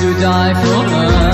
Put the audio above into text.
to die for her.